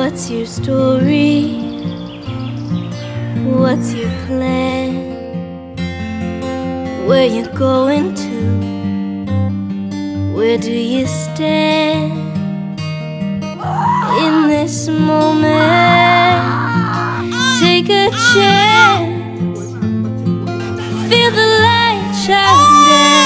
What's your story? What's your plan? Where you going to? Where do you stand? In this moment, take a chance. Feel the light shining. down.